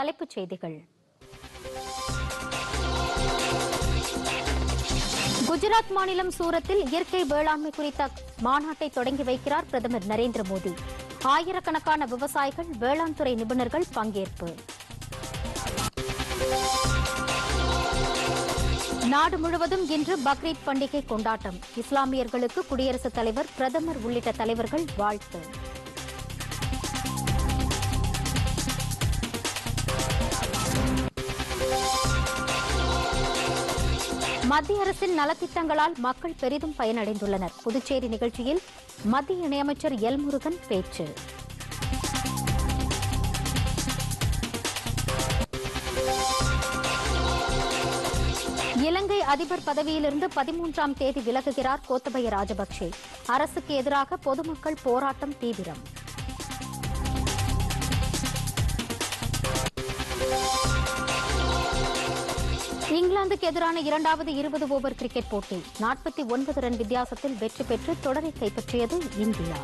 தலைப்புச் செய்திகள். குஜராத் மாநிலம் சூரத்தில் இயற்கை வேளாண்மை குறித்த மாநாட்டை தொடங்கி வைக்கிறார் பிரதமர் நரேந்திர மோடி. ஆயிரக்கணக்கான விவசாயிகள் வேளாண் துறை நிபுணர்கள் பங்கேற்பு. நாடு முழுவதும் இன்று பக்ரீத் பண்டிகை கொண்டாட்டம். இஸ்லாமியர்களுக்கு குடியரசுத் தலைவர் பிரதமர் உள்ளிட்ட தலைவர்கள் வாழ்த்து. மத்திய அரசின் நலத்திட்டங்களால் மக்கள் பெரிதும் பயனடைந்துள்ளனர். புதுச்சேரி நிகழ்ச்சியில் மத்திய இணையமைச்சர் எல் முருகன் பேச்சு. இலங்கை அதிபர் பதவியிலிருந்து பதிமூன்றாம் தேதி விலகுகிறார் கோத்தபய ராஜபக்சே அரசுக்கு எதிராக பொதுமக்கள் போராட்டம் தீவிரம். இங்கிலாந்துக்கு எதிரான இரண்டாவது இருபது ஓவர் கிரிக்கெட் போட்டி. நாற்பத்தி ஒன்பது ரன் வித்தியாசத்தில் வெற்றி பெற்று தொடரை கைப்பற்றியது இந்தியா.